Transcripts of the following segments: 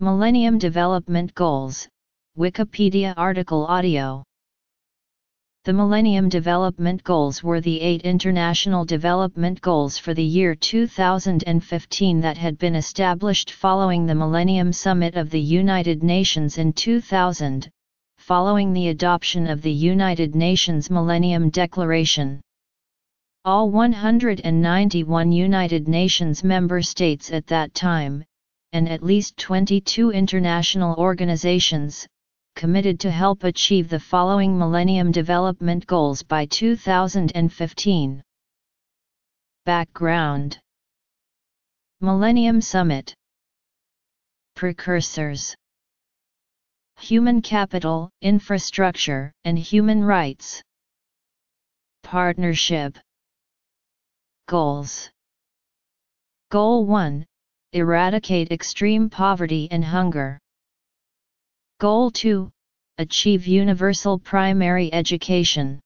Millennium Development Goals, Wikipedia article audio. The Millennium Development Goals were the eight International Development Goals for the year 2015 that had been established following the Millennium Summit of the United Nations in 2000, following the adoption of the United Nations Millennium Declaration. All 191 United Nations member states at that time, and at least 22 international organizations, committed to help achieve the following Millennium Development Goals by 2015. Background. Millennium Summit. Precursors. Human Capital, Infrastructure, and Human Rights. Partnership. Goals. Goal 1 Eradicate extreme poverty and hunger. Goal 2 Achieve universal primary education.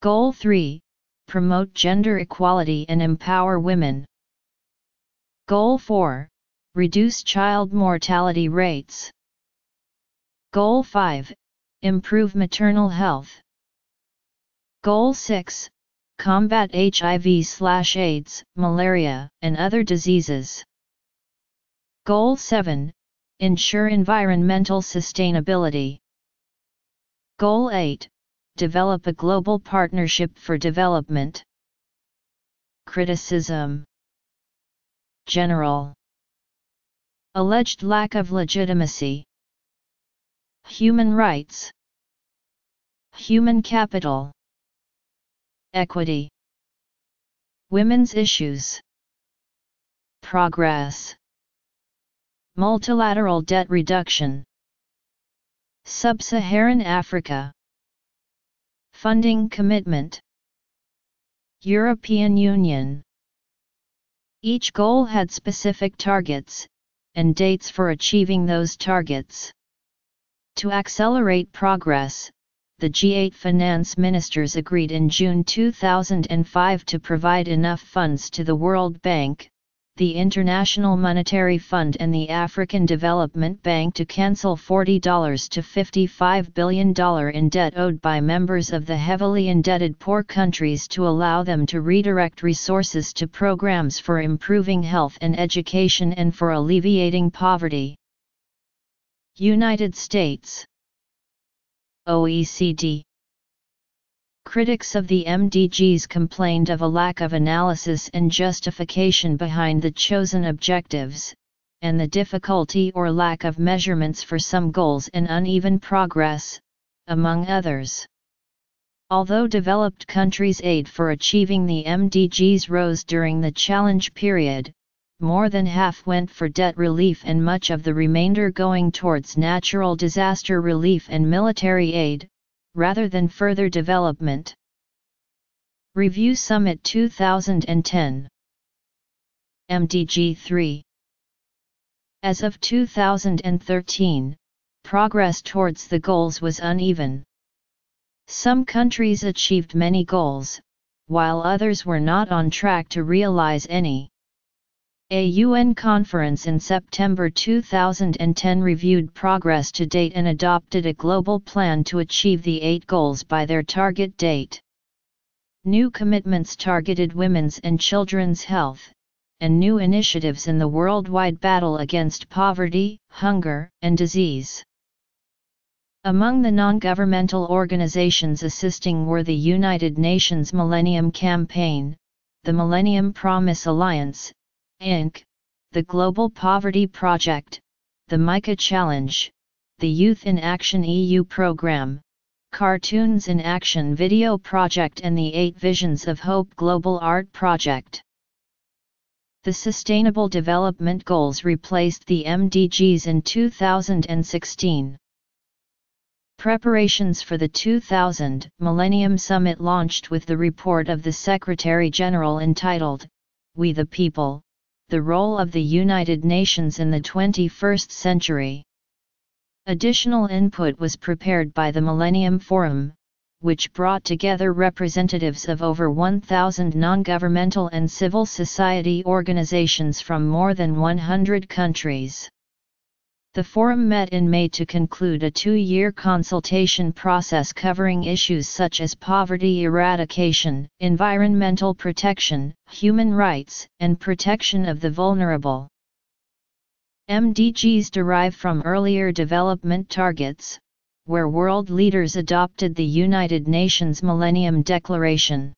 Goal 3 Promote gender equality and empower women. Goal 4 Reduce child mortality rates. Goal 5 Improve maternal health. Goal 6 Combat HIV/AIDS, malaria, and other diseases. Goal 7 Ensure environmental sustainability. Goal 8 Develop a global partnership for development. Criticism General Alleged lack of legitimacy. Human rights. Human capital. Equity. Women's issues. Progress. Multilateral debt reduction. Sub-Saharan Africa. Funding commitment. European Union. Each goal had specific targets, and dates for achieving those targets. To accelerate progress, the G8 finance ministers agreed in June 2005 to provide enough funds to the World Bank, the International Monetary Fund and the African Development Bank to cancel $40 to $55 billion in debt owed by members of the heavily indebted poor countries to allow them to redirect resources to programs for improving health and education and for alleviating poverty. United States OECD Critics of the MDGs complained of a lack of analysis and justification behind the chosen objectives, and the difficulty or lack of measurements for some goals and uneven progress, among others. Although developed countries' aid for achieving the MDGs rose during the challenge period, more than half went for debt relief and much of the remainder going towards natural disaster relief and military aid, rather than further development. Review Summit 2010 MDG 3 As of 2013, progress towards the goals was uneven. Some countries achieved many goals, while others were not on track to realize any. A UN conference in September 2010 reviewed progress to date and adopted a global plan to achieve the eight goals by their target date. New commitments targeted women's and children's health, and new initiatives in the worldwide battle against poverty, hunger, and disease. Among the non-governmental organizations assisting were the United Nations Millennium Campaign, the Millennium Promise Alliance, Inc., the Global Poverty Project, the Micah Challenge, the Youth in Action EU program, Cartoons in Action video project and the Eight Visions of Hope Global Art Project. The Sustainable Development Goals replaced the MDGs in 2016. Preparations for the 2000 Millennium Summit launched with the report of the Secretary General entitled, We the People, the role of the United Nations in the 21st century. Additional input was prepared by the Millennium Forum, which brought together representatives of over 1,000 non-governmental and civil society organizations from more than 100 countries. The forum met in May to conclude a two-year consultation process covering issues such as poverty eradication, environmental protection, human rights, and protection of the vulnerable. MDGs derive from earlier development targets, where world leaders adopted the United Nations Millennium Declaration.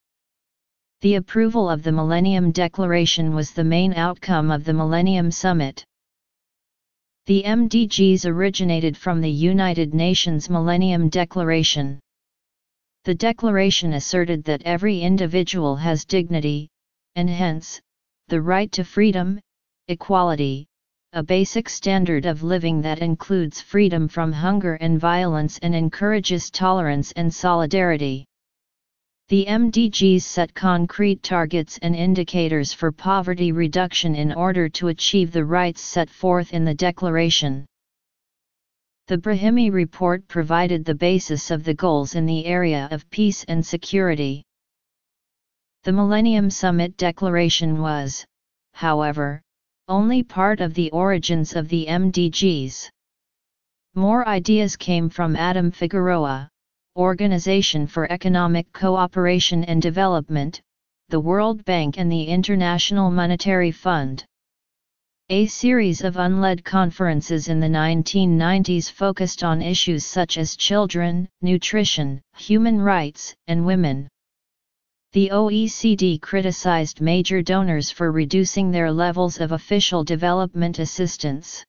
The approval of the Millennium Declaration was the main outcome of the Millennium Summit. The MDGs originated from the United Nations Millennium Declaration. The declaration asserted that every individual has dignity, and hence, the right to freedom, equality, a basic standard of living that includes freedom from hunger and violence and encourages tolerance and solidarity. The MDGs set concrete targets and indicators for poverty reduction in order to achieve the rights set forth in the Declaration. The Brahimi report provided the basis of the goals in the area of peace and security. The Millennium Summit Declaration was, however, only part of the origins of the MDGs. More ideas came from Adam Figueroa, Organization for Economic Cooperation and Development, the World Bank and the International Monetary Fund. A series of UNLED conferences in the 1990s focused on issues such as children, nutrition, human rights, and women. The OECD criticized major donors for reducing their levels of official development assistance.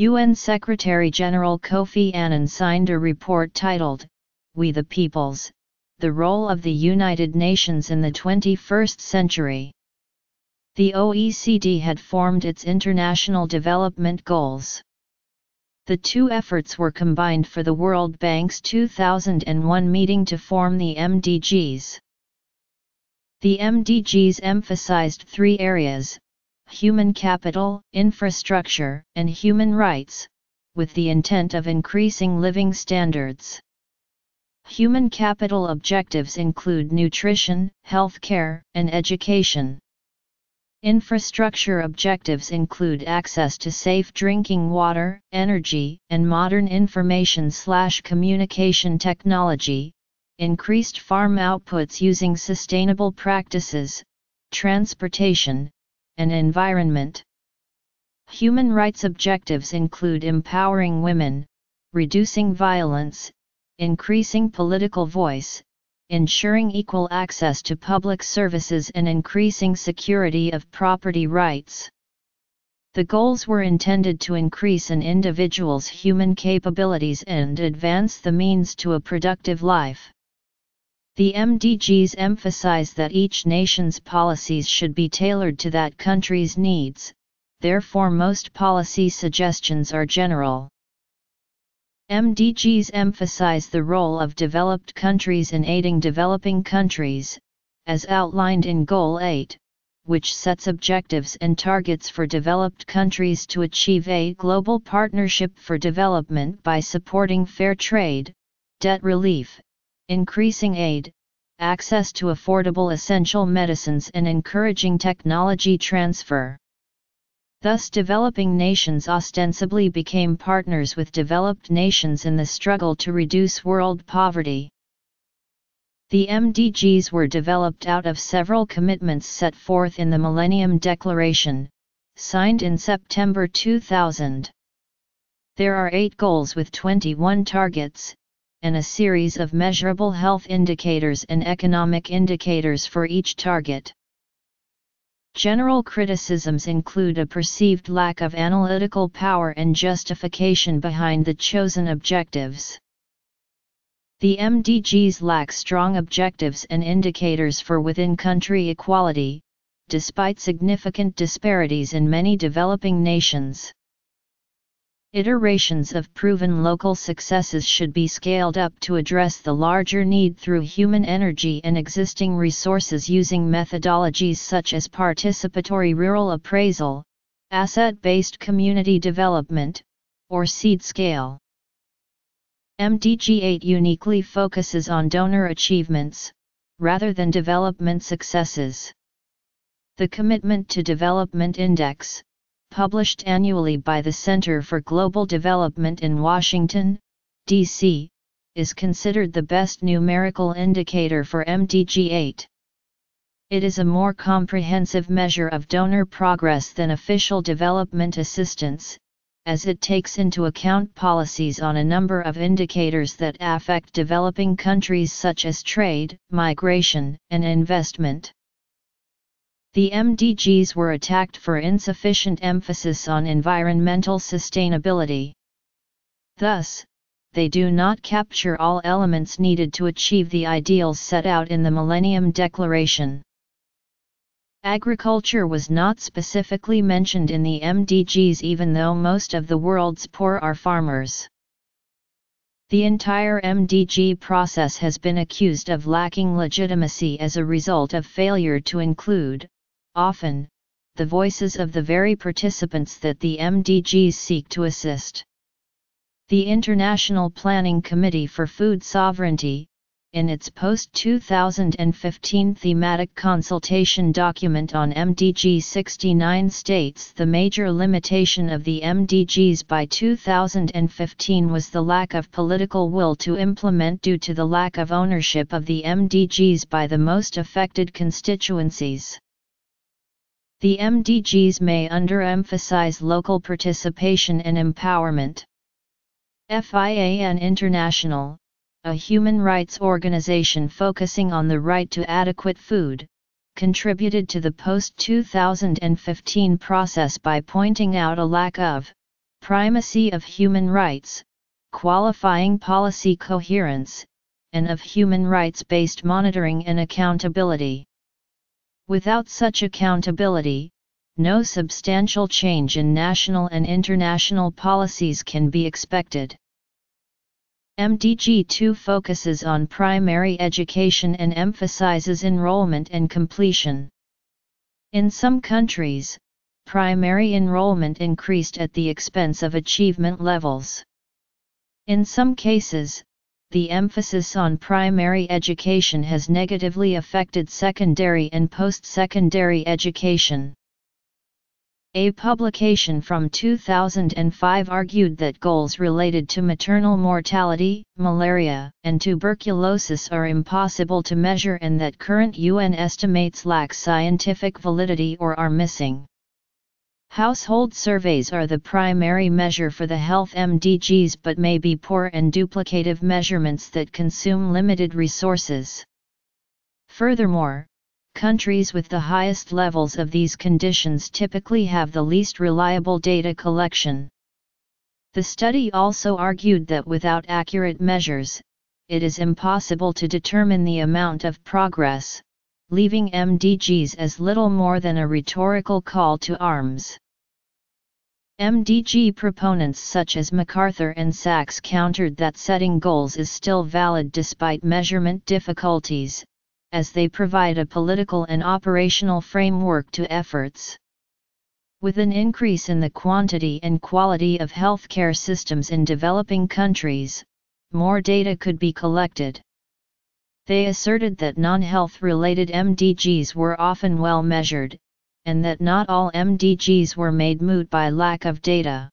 UN Secretary-General Kofi Annan signed a report titled, We the Peoples, The Role of the United Nations in the 21st Century. The OECD had formed its International Development Goals. The two efforts were combined for the World Bank's 2001 meeting to form the MDGs. The MDGs emphasized three areas human capital, infrastructure, and human rights, with the intent of increasing living standards. Human capital objectives include nutrition, healthcare, and education. Infrastructure objectives include access to safe drinking water, energy, and modern information-communication technology, increased farm outputs using sustainable practices, transportation, and environment. Human rights objectives include empowering women, reducing violence, increasing political voice, ensuring equal access to public services and increasing security of property rights. The goals were intended to increase an individual's human capabilities and advance the means to a productive life. The MDGs emphasize that each nation's policies should be tailored to that country's needs, therefore most policy suggestions are general. MDGs emphasize the role of developed countries in aiding developing countries, as outlined in Goal 8, which sets objectives and targets for developed countries to achieve a global partnership for development by supporting fair trade, debt relief, increasing aid, access to affordable essential medicines and encouraging technology transfer. Thus developing nations ostensibly became partners with developed nations in the struggle to reduce world poverty. The MDGs were developed out of several commitments set forth in the Millennium Declaration, signed in September 2000. There are eight goals with 21 targets, and a series of measurable health indicators and economic indicators for each target. General criticisms include a perceived lack of analytical power and justification behind the chosen objectives. The MDGs lack strong objectives and indicators for within-country equality, despite significant disparities in many developing nations. Iterations of proven local successes should be scaled up to address the larger need through human energy and existing resources using methodologies such as participatory rural appraisal, asset-based community development, or seed scale. MDG 8 uniquely focuses on donor achievements, rather than development successes. The Commitment to Development Index, published annually by the Center for Global Development in Washington, D.C., is considered the best numerical indicator for MDG 8. It is a more comprehensive measure of donor progress than official development assistance, as it takes into account policies on a number of indicators that affect developing countries such as trade, migration, and investment. The MDGs were attacked for insufficient emphasis on environmental sustainability. Thus, they do not capture all elements needed to achieve the ideals set out in the Millennium Declaration. Agriculture was not specifically mentioned in the MDGs even though most of the world's poor are farmers. The entire MDG process has been accused of lacking legitimacy as a result of failure to include, often, the voices of the very participants that the MDGs seek to assist. The International Planning Committee for Food Sovereignty, in its post-2015 thematic consultation document on MDG 69 states the major limitation of the MDGs by 2015 was the lack of political will to implement due to the lack of ownership of the MDGs by the most affected constituencies. The MDGs may underemphasize local participation and empowerment. FIAN International, a human rights organization focusing on the right to adequate food, contributed to the post-2015 process by pointing out a lack of primacy of human rights, qualifying policy coherence, and of human rights-based monitoring and accountability. Without such accountability, no substantial change in national and international policies can be expected. MDG 2 focuses on primary education and emphasizes enrollment and completion. In some countries, primary enrollment increased at the expense of achievement levels. In some cases, the emphasis on primary education has negatively affected secondary and post-secondary education. A publication from 2005 argued that goals related to maternal mortality, malaria, and tuberculosis are impossible to measure and that current UN estimates lack scientific validity or are missing. Household surveys are the primary measure for the health MDGs but may be poor and duplicative measurements that consume limited resources. Furthermore, countries with the highest levels of these conditions typically have the least reliable data collection. The study also argued that without accurate measures, it is impossible to determine the amount of progress, leaving MDGs as little more than a rhetorical call to arms. MDG proponents such as McArthur and Sachs countered that setting goals is still valid despite measurement difficulties, as they provide a political and operational framework to efforts. With an increase in the quantity and quality of healthcare systems in developing countries, more data could be collected. They asserted that non-health related MDGs were often well measured, and that not all MDGs were made moot by lack of data.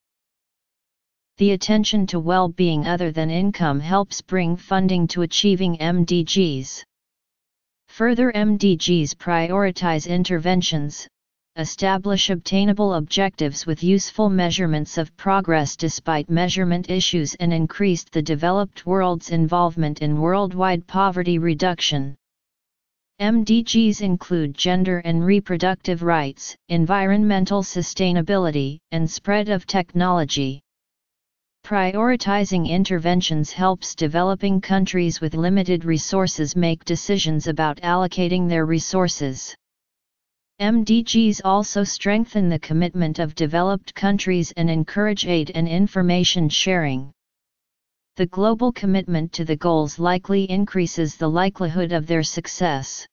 The attention to well-being other than income helps bring funding to achieving MDGs. Further MDGs prioritize interventions, establish obtainable objectives with useful measurements of progress despite measurement issues and increased the developed world's involvement in worldwide poverty reduction. MDGs include gender and reproductive rights, environmental sustainability, and spread of technology. Prioritizing interventions helps developing countries with limited resources make decisions about allocating their resources. MDGs also strengthen the commitment of developed countries and encourage aid and information sharing. The global commitment to the goals likely increases the likelihood of their success.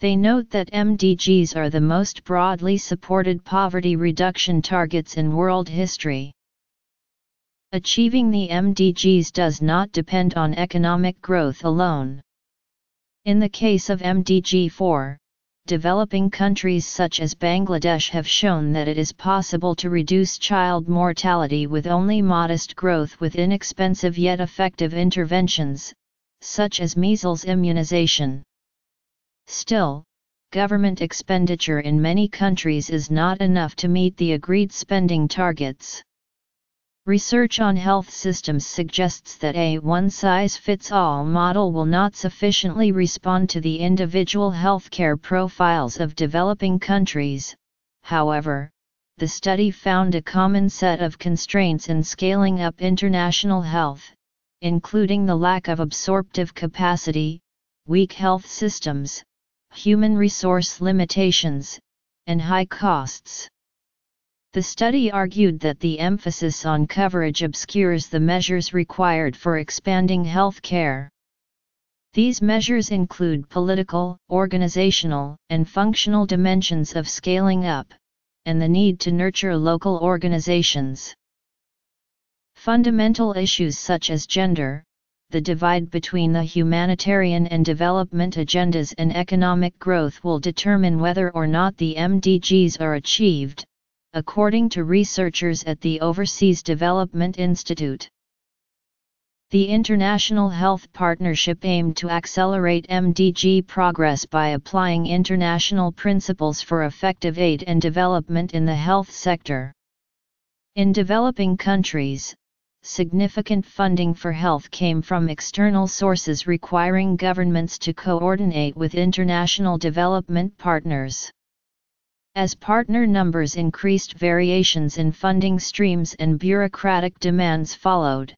They note that MDGs are the most broadly supported poverty reduction targets in world history. Achieving the MDGs does not depend on economic growth alone. In the case of MDG 4, developing countries such as Bangladesh have shown that it is possible to reduce child mortality with only modest growth with inexpensive yet effective interventions, such as measles immunization. Still, government expenditure in many countries is not enough to meet the agreed spending targets. Research on health systems suggests that a one-size-fits-all model will not sufficiently respond to the individual healthcare profiles of developing countries, however, the study found a common set of constraints in scaling up international health, including the lack of absorptive capacity, weak health systems, human resource limitations, and high costs. The study argued that the emphasis on coverage obscures the measures required for expanding health care. These measures include political, organizational, and functional dimensions of scaling up, and the need to nurture local organizations. Fundamental issues such as gender, the divide between the humanitarian and development agendas and economic growth will determine whether or not the MDGs are achieved, according to researchers at the Overseas Development Institute. The International Health Partnership aimed to accelerate MDG progress by applying international principles for effective aid and development in the health sector. In developing countries, significant funding for health came from external sources requiring governments to coordinate with international development partners. As partner numbers increased variations in funding streams and bureaucratic demands followed.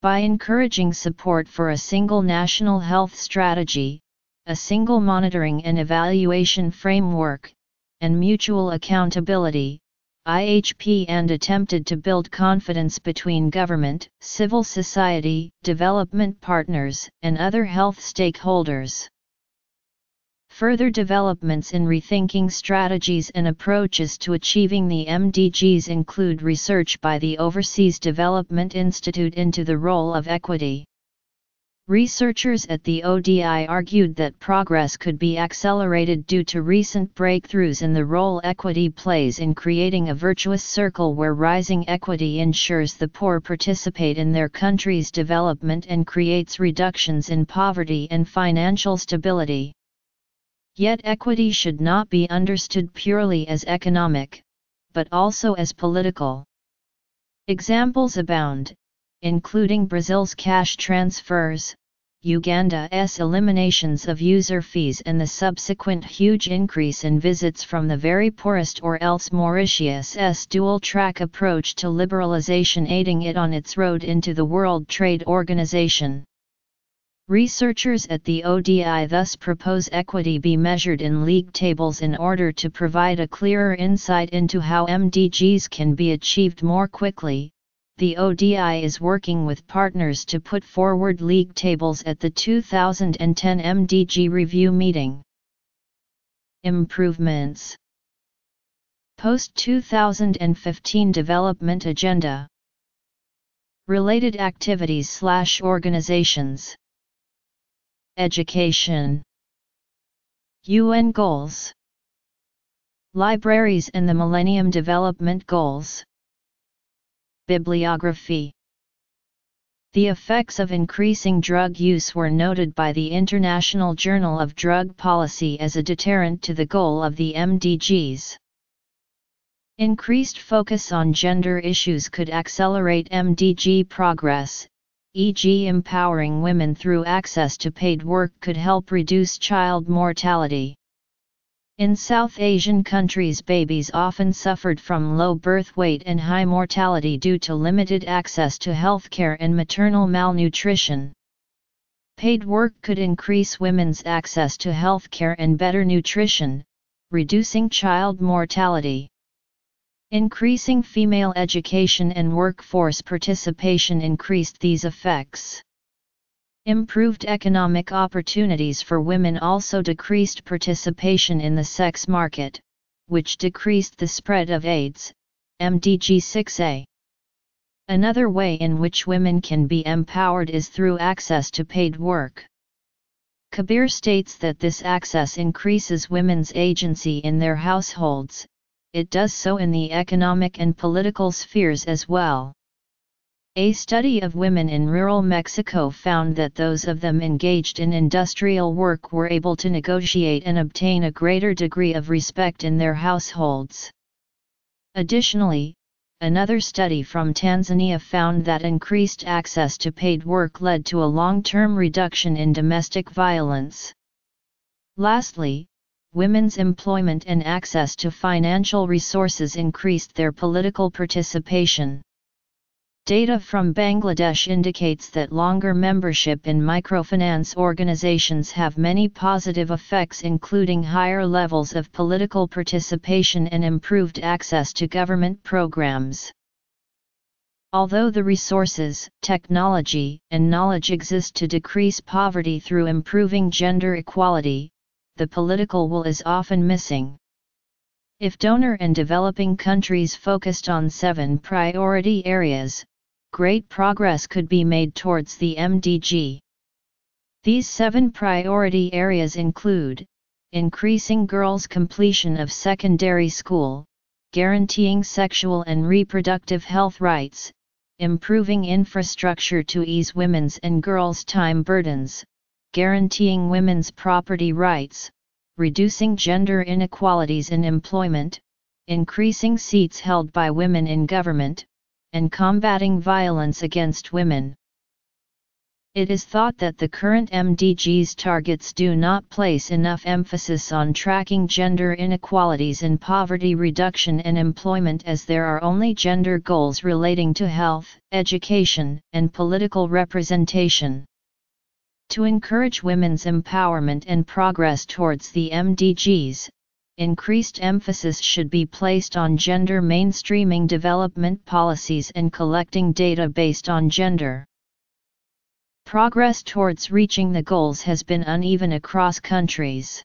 By encouraging support for a single national health strategy, a single monitoring and evaluation framework, and mutual accountability, IHP and attempted to build confidence between government, civil society, development partners, and other health stakeholders. Further developments in rethinking strategies and approaches to achieving the MDGs include research by the Overseas Development Institute into the role of equity. Researchers at the ODI argued that progress could be accelerated due to recent breakthroughs in the role equity plays in creating a virtuous circle where rising equity ensures the poor participate in their country's development and creates reductions in poverty and financial stability. Yet equity should not be understood purely as economic, but also as political. Examples abound, including Brazil's cash transfers, Uganda's eliminations of user fees and the subsequent huge increase in visits from the very poorest or else Mauritius's dual-track approach to liberalization aiding it on its road into the World Trade Organization. Researchers at the ODI thus propose equity be measured in league tables in order to provide a clearer insight into how MDGs can be achieved more quickly. The ODI is working with partners to put forward league tables at the 2010 MDG review meeting. Improvements Post 2015 Development Agenda Related activities slash organizations Education. UN Goals. Libraries and the Millennium Development Goals. Bibliography. The effects of increasing drug use were noted by the International Journal of Drug Policy as a deterrent to the goal of the MDGs. Increased focus on gender issues could accelerate MDG progress, e.g. empowering women through access to paid work could help reduce child mortality. In South Asian countries babies often suffered from low birth weight and high mortality due to limited access to healthcare and maternal malnutrition. Paid work could increase women's access to healthcare and better nutrition, reducing child mortality. Increasing female education and workforce participation increased these effects. Improved economic opportunities for women also decreased participation in the sex market, which decreased the spread of AIDS, MDG 6A. Another way in which women can be empowered is through access to paid work. Kabeer states that this access increases women's agency in their households, it does so in the economic and political spheres as well. A study of women in rural Mexico found that those of them engaged in industrial work were able to negotiate and obtain a greater degree of respect in their households. Additionally, another study from Tanzania found that increased access to paid work led to a long-term reduction in domestic violence. Lastly, women's employment and access to financial resources increased their political participation. Data from Bangladesh indicates that longer membership in microfinance organizations have many positive effects including higher levels of political participation and improved access to government programs. Although the resources, technology, and knowledge exist to decrease poverty through improving gender equality, the political will is often missing. If donor and developing countries focused on seven priority areas, great progress could be made towards the MDG. These seven priority areas include increasing girls' completion of secondary school, guaranteeing sexual and reproductive health rights, improving infrastructure to ease women's and girls' time burdens, guaranteeing women's property rights, reducing gender inequalities in employment, increasing seats held by women in government, and combating violence against women. It is thought that the current MDG's targets do not place enough emphasis on tracking gender inequalities in poverty reduction and employment as there are only gender goals relating to health, education, and political representation. To encourage women's empowerment and progress towards the MDGs, increased emphasis should be placed on gender mainstreaming development policies and collecting data based on gender. Progress towards reaching the goals has been uneven across countries.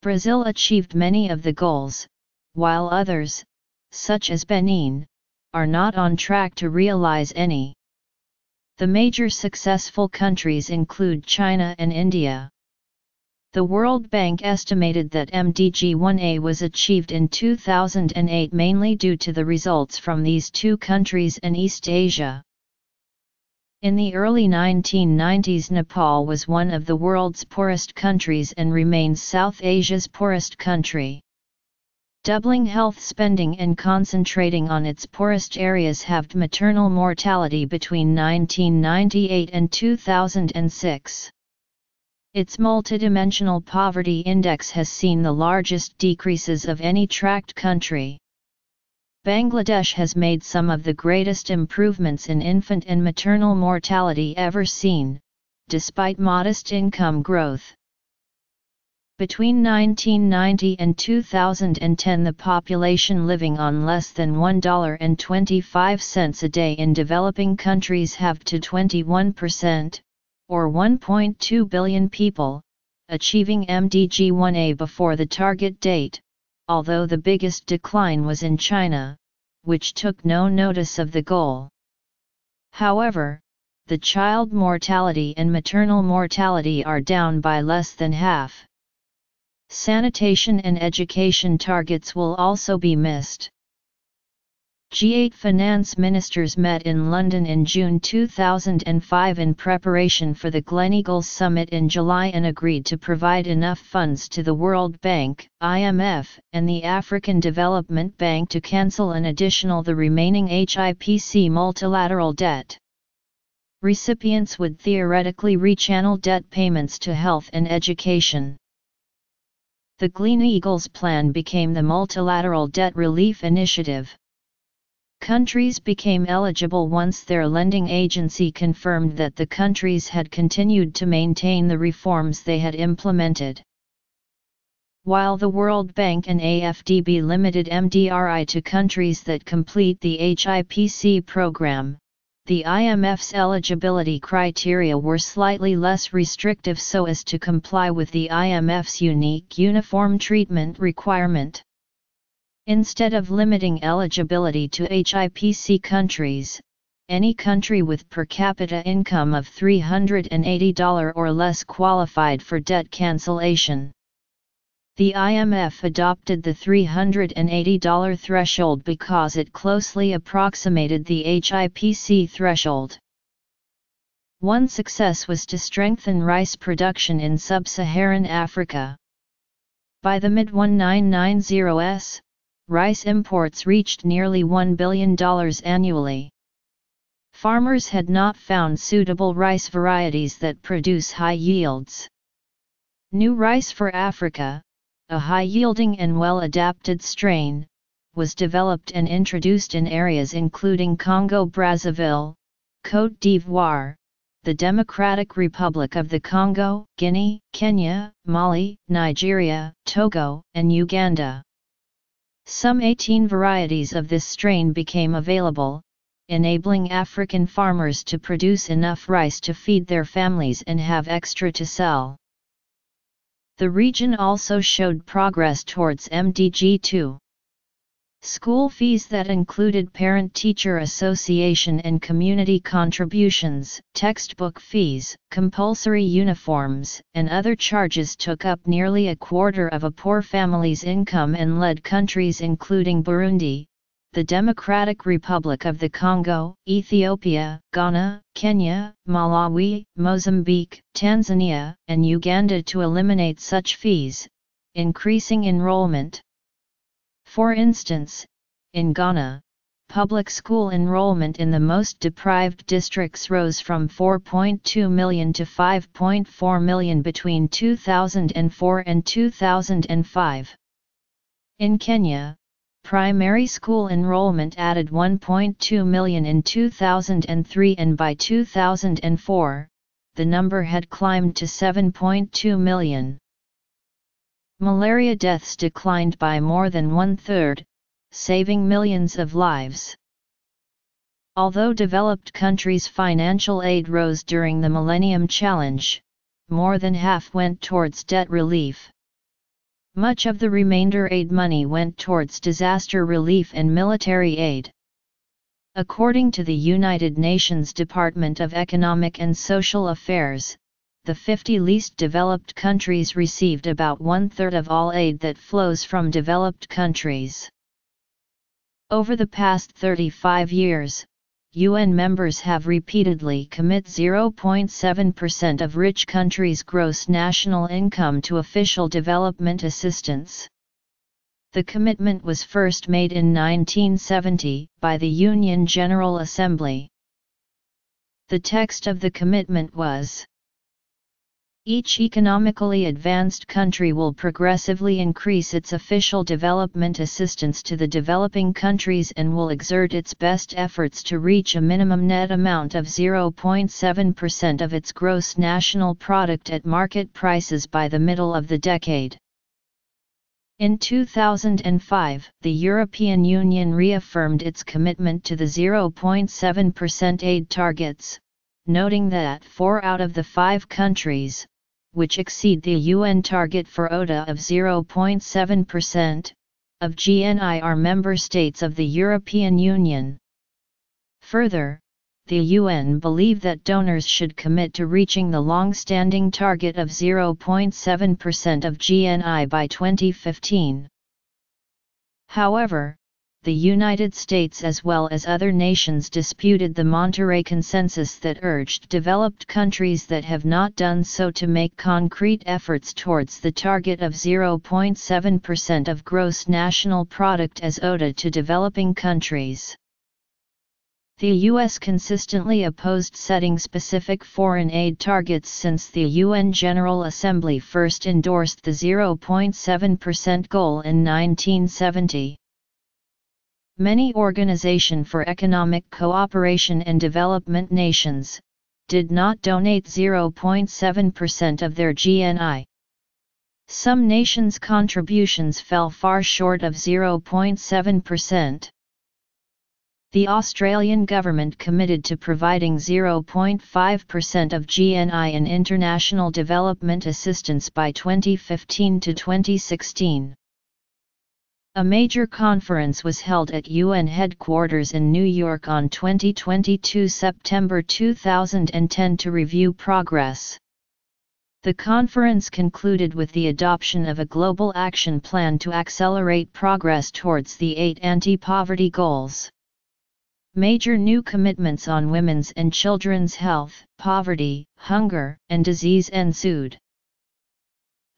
Brazil achieved many of the goals, while others, such as Benin, are not on track to realize any. The major successful countries include China and India. The World Bank estimated that MDG 1A was achieved in 2008 mainly due to the results from these two countries and East Asia. In the early 1990s Nepal was one of the world's poorest countries and remains South Asia's poorest country. Doubling health spending and concentrating on its poorest areas halved maternal mortality between 1998 and 2006. Its multidimensional poverty index has seen the largest decreases of any tracked country. Bangladesh has made some of the greatest improvements in infant and maternal mortality ever seen, despite modest income growth. Between 1990 and 2010 the population living on less than $1.25 a day in developing countries have to 21%, or 1.2 billion people, achieving MDG 1A before the target date, although the biggest decline was in China, which took no notice of the goal. However, the child mortality and maternal mortality are down by less than half. Sanitation and education targets will also be missed. G8 finance ministers met in London in June 2005 in preparation for the Gleneagles summit in July and agreed to provide enough funds to the World Bank, IMF, and the African Development Bank to cancel an additional the remaining HIPC multilateral debt. Recipients would theoretically rechannel debt payments to health and education. The Gleneagles Plan became the Multilateral Debt Relief Initiative. Countries became eligible once their lending agency confirmed that the countries had continued to maintain the reforms they had implemented. While the World Bank and AFDB limited MDRI to countries that complete the HIPC program, the IMF's eligibility criteria were slightly less restrictive so as to comply with the IMF's unique uniform treatment requirement. Instead of limiting eligibility to HIPC countries, any country with per capita income of $380 or less qualified for debt cancellation. The IMF adopted the $380 threshold because it closely approximated the HIPC threshold. One success was to strengthen rice production in sub-Saharan Africa. By the mid-1990s, rice imports reached nearly $1 billion annually. Farmers had not found suitable rice varieties that produce high yields. New Rice for Africa, a high-yielding and well-adapted strain, was developed and introduced in areas including Congo-Brazzaville, Côte d'Ivoire, the Democratic Republic of the Congo, Guinea, Kenya, Mali, Nigeria, Togo, and Uganda. Some 18 varieties of this strain became available, enabling African farmers to produce enough rice to feed their families and have extra to sell. The region also showed progress towards MDG 2. School fees that included parent-teacher association and community contributions, textbook fees, compulsory uniforms, and other charges took up nearly a quarter of a poor family's income and led countries including Burundi, the Democratic Republic of the Congo, Ethiopia, Ghana, Kenya, Malawi, Mozambique, Tanzania, and Uganda to eliminate such fees, increasing enrollment. For instance, in Ghana, public school enrollment in the most deprived districts rose from 4.2 million to 5.4 million between 2004 and 2005. In Kenya, Primary school enrollment added 1.2 million in 2003 and by 2004, the number had climbed to 7.2 million. Malaria deaths declined by more than one-third, saving millions of lives. Although developed countries' financial aid rose during the Millennium Challenge, more than half went towards debt relief. Much of the remainder aid money went towards disaster relief and military aid. According to the United Nations Department of Economic and Social Affairs, the 50 least developed countries received about one-third of all aid that flows from developed countries. Over the past 35 years, UN members have repeatedly commit 0.7% of rich countries' gross national income to official development assistance. The commitment was first made in 1970 by the Union General Assembly. The text of the commitment was each economically advanced country will progressively increase its official development assistance to the developing countries and will exert its best efforts to reach a minimum net amount of 0.7% of its gross national product at market prices by the middle of the decade. In 2005, the European Union reaffirmed its commitment to the 0.7% aid targets, noting that four out of the five countries, which exceed the UN target for ODA of 0.7%, of GNI are member states of the European Union. Further, the UN believe that donors should commit to reaching the long-standing target of 0.7% of GNI by 2015. However, the United States as well as other nations disputed the Monterrey Consensus that urged developed countries that have not done so to make concrete efforts towards the target of 0.7% of gross national product as ODA to developing countries. The U.S. consistently opposed setting specific foreign aid targets since the UN General Assembly first endorsed the 0.7% goal in 1970. Many Organization for Economic Cooperation and Development nations, did not donate 0.7% of their GNI. Some nations' contributions fell far short of 0.7%. The Australian government committed to providing 0.5% of GNI in international development assistance by 2015 to 2016. A major conference was held at UN headquarters in New York on 2022 September 2010 to review progress. The conference concluded with the adoption of a global action plan to accelerate progress towards the eight anti-poverty goals. Major new commitments on women's and children's health, poverty, hunger, and disease ensued.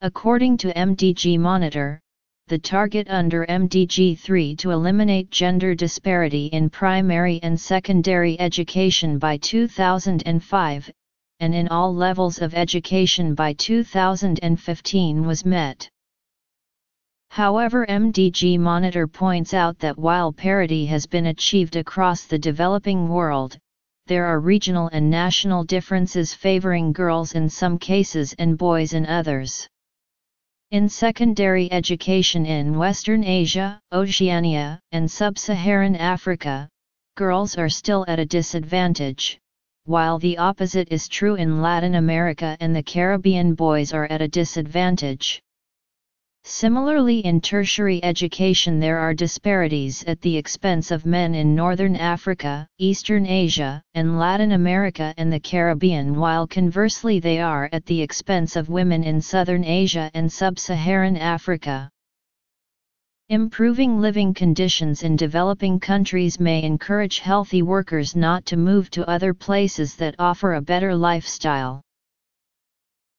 According to MDG Monitor, the target under MDG 3 to eliminate gender disparity in primary and secondary education by 2005, and in all levels of education by 2015 was met. However MDG Monitor points out that while parity has been achieved across the developing world, there are regional and national differences favoring girls in some cases and boys in others. In secondary education in Western Asia, Oceania, and Sub-Saharan Africa, girls are still at a disadvantage, while the opposite is true in Latin America and the Caribbean boys are at a disadvantage. Similarly in tertiary education there are disparities at the expense of men in Northern Africa, Eastern Asia, and Latin America and the Caribbean while conversely they are at the expense of women in Southern Asia and Sub-Saharan Africa. Improving living conditions in developing countries may encourage healthy workers not to move to other places that offer a better lifestyle.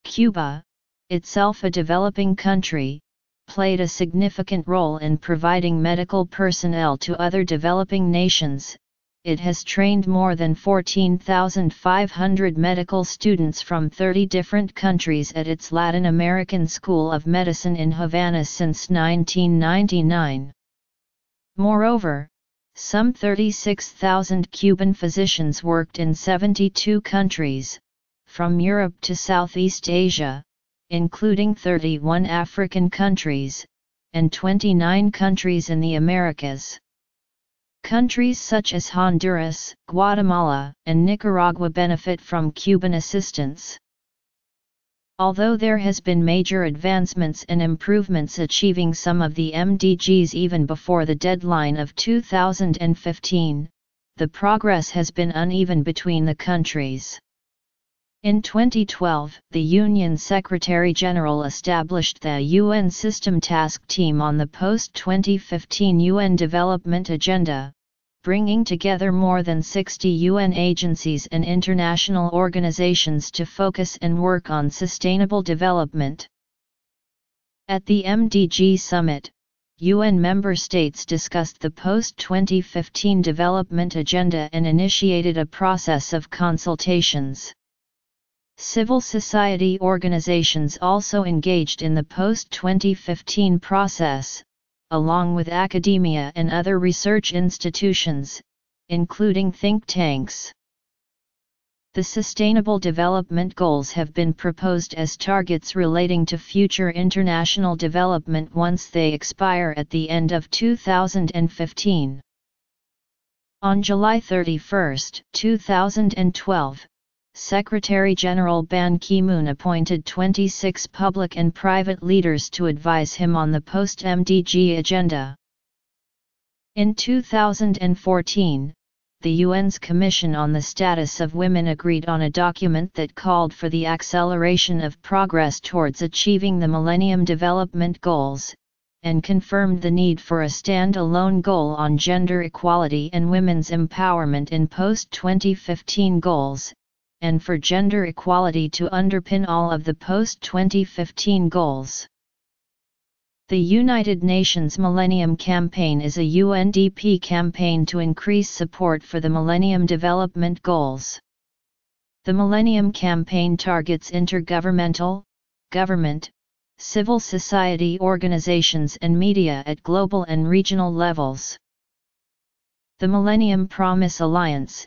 Cuba, itself a developing country, played a significant role in providing medical personnel to other developing nations. It has trained more than 14,500 medical students from 30 different countries at its Latin American School of Medicine in Havana since 1999. Moreover, some 36,000 Cuban physicians worked in 72 countries, from Europe to Southeast Asia, including 31 African countries, and 29 countries in the Americas. Countries such as Honduras, Guatemala, and Nicaragua benefit from Cuban assistance. Although there has been major advancements and improvements achieving some of the MDGs even before the deadline of 2015, the progress has been uneven between the countries. In 2012, the UN Secretary-General established the UN System Task Team on the post-2015 UN Development Agenda, bringing together more than 60 UN agencies and international organizations to focus and work on sustainable development. At the MDG Summit, UN member states discussed the post-2015 development agenda and initiated a process of consultations. Civil society organizations also engaged in the post-2015 process, along with academia and other research institutions, including think tanks. The Sustainable Development Goals have been proposed as targets relating to future international development once they expire at the end of 2015. On July 31, 2012, Secretary-General Ban Ki-moon appointed 26 public and private leaders to advise him on the post-MDG agenda. In 2014, the UN's Commission on the Status of Women agreed on a document that called for the acceleration of progress towards achieving the Millennium Development Goals, and confirmed the need for a stand-alone goal on gender equality and women's empowerment in post-2015 goals, and for gender equality to underpin all of the post-2015 goals. The United Nations Millennium Campaign is a UNDP campaign to increase support for the Millennium Development Goals. The Millennium Campaign targets intergovernmental, government, civil society organizations and media at global and regional levels. The Millennium Promise Alliance,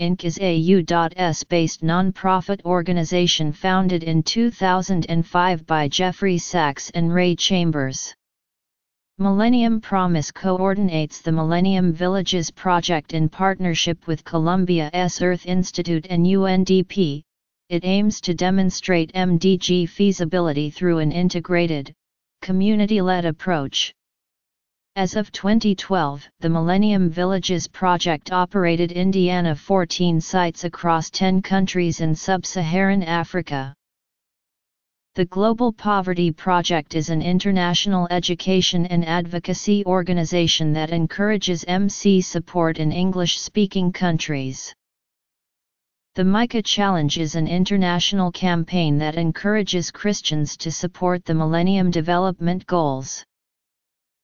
Inc. is a U.S.-based non-profit organization founded in 2005 by Jeffrey Sachs and Ray Chambers. Millennium Promise coordinates the Millennium Villages project in partnership with Columbia's Earth Institute and UNDP. It aims to demonstrate MDG feasibility through an integrated, community-led approach. As of 2012, the Millennium Villages project operated Indiana 14 sites across 10 countries in sub-Saharan Africa. The Global Poverty Project is an international education and advocacy organization that encourages MC support in English-speaking countries. The Micah Challenge is an international campaign that encourages Christians to support the Millennium Development Goals.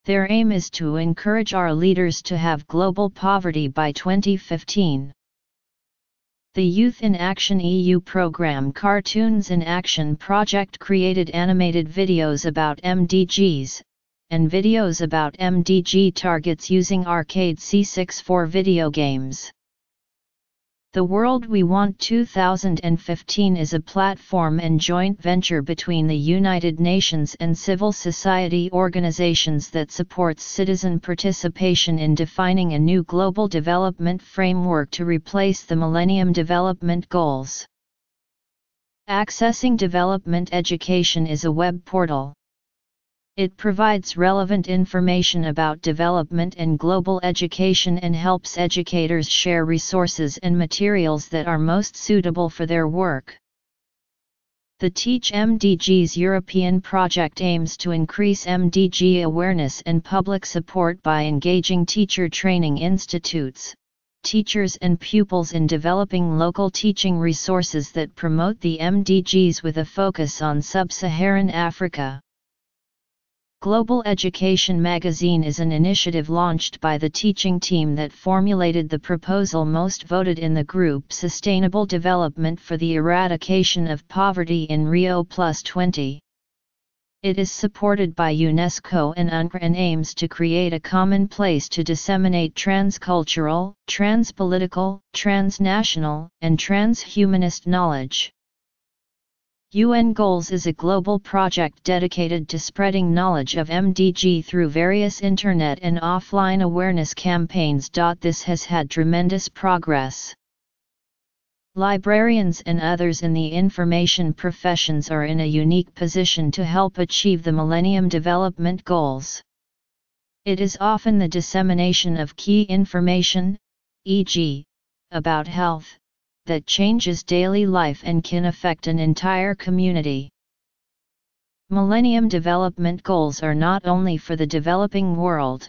Their aim is to encourage our leaders to have global poverty by 2015. The Youth in Action EU program Cartoons in Action project created animated videos about MDGs, and videos about MDG targets using arcade C64 video games. The World We Want 2015 is a platform and joint venture between the United Nations and civil society organizations that supports citizen participation in defining a new global development framework to replace the Millennium Development Goals. Accessing Development Education is a web portal. It provides relevant information about development and global education and helps educators share resources and materials that are most suitable for their work. The Teach MDG's European project aims to increase MDG awareness and public support by engaging teacher training institutes, teachers and pupils in developing local teaching resources that promote the MDGs with a focus on sub-Saharan Africa. Global Education Magazine is an initiative launched by the teaching team that formulated the proposal most voted in the group Sustainable Development for the Eradication of Poverty in Rio Plus 20. It is supported by UNESCO and and aims to create a common place to disseminate transcultural, transpolitical, transnational, and transhumanist knowledge. UN Goals is a global project dedicated to spreading knowledge of MDG through various internet and offline awareness campaigns. This has had tremendous progress. Librarians and others in the information professions are in a unique position to help achieve the Millennium Development Goals. It is often the dissemination of key information, e.g., about health, that changes daily life and can affect an entire community. Millennium Development Goals are not only for the developing world.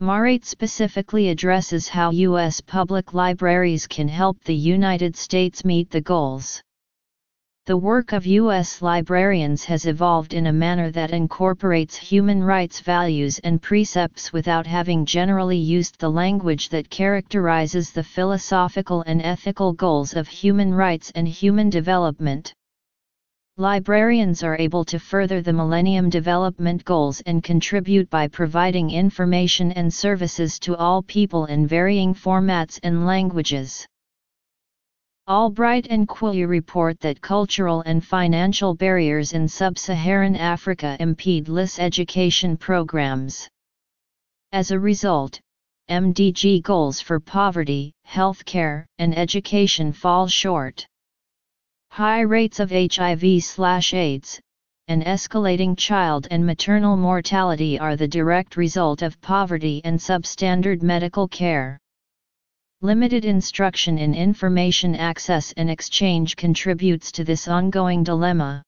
MAR8 specifically addresses how U.S. public libraries can help the United States meet the goals. The work of U.S. librarians has evolved in a manner that incorporates human rights values and precepts without having generally used the language that characterizes the philosophical and ethical goals of human rights and human development. Librarians are able to further the Millennium Development Goals and contribute by providing information and services to all people in varying formats and languages. Albright and Kawooya report that cultural and financial barriers in sub-Saharan Africa impede LIS education programs. As a result, MDG goals for poverty, healthcare, and education fall short. High rates of HIV/AIDS and escalating child and maternal mortality are the direct result of poverty and substandard medical care. Limited instruction in information access and exchange contributes to this ongoing dilemma.